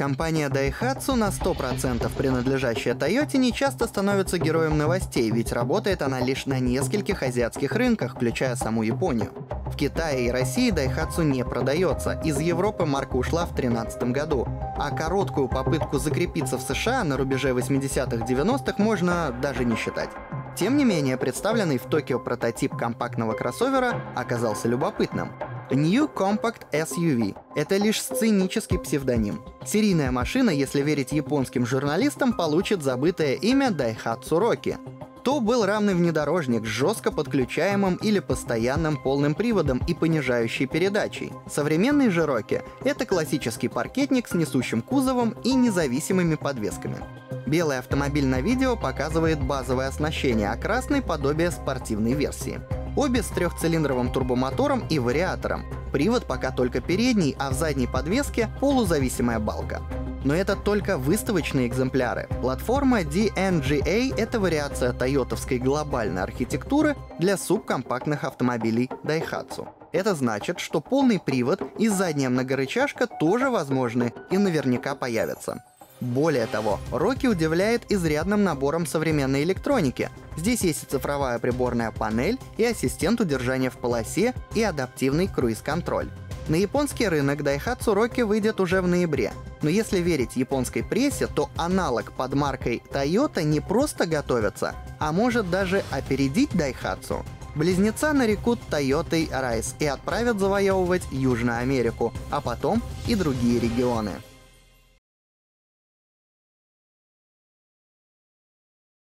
Компания Daihatsu, на 100% принадлежащая Toyota, не часто становится героем новостей, ведь работает она лишь на нескольких азиатских рынках, включая саму Японию. В Китае и России Daihatsu не продается, из Европы марка ушла в 2013 году, а короткую попытку закрепиться в США на рубеже 80-х-90-х можно даже не считать. Тем не менее, представленный в Токио прототип компактного кроссовера оказался любопытным. New Compact SUV — это лишь сценический псевдоним. Серийная машина, если верить японским журналистам, получит забытое имя Daihatsu Rocky. То был равный внедорожник с жестко подключаемым или постоянным полным приводом и понижающей передачей. Современный же Rocky — это классический паркетник с несущим кузовом и независимыми подвесками. Белый автомобиль на видео показывает базовое оснащение, а красный — подобие спортивной версии. Обе с трехцилиндровым турбомотором и вариатором. Привод пока только передний, а в задней подвеске полузависимая балка. Но это только выставочные экземпляры. Платформа DNGA — это вариация тойотовской глобальной архитектуры для субкомпактных автомобилей Daihatsu. Это значит, что полный привод и задняя многорычажка тоже возможны и наверняка появятся. Более того, Роки удивляет изрядным набором современной электроники. Здесь есть и цифровая приборная панель, и ассистент удержания в полосе, и адаптивный круиз-контроль. На японский рынок Daihatsu Rocky выйдет уже в ноябре. Но если верить японской прессе, то аналог под маркой Toyota не просто готовится, а может даже опередить Daihatsu. Близнеца нарекут Toyota Rise и отправят завоевывать Южную Америку, а потом и другие регионы.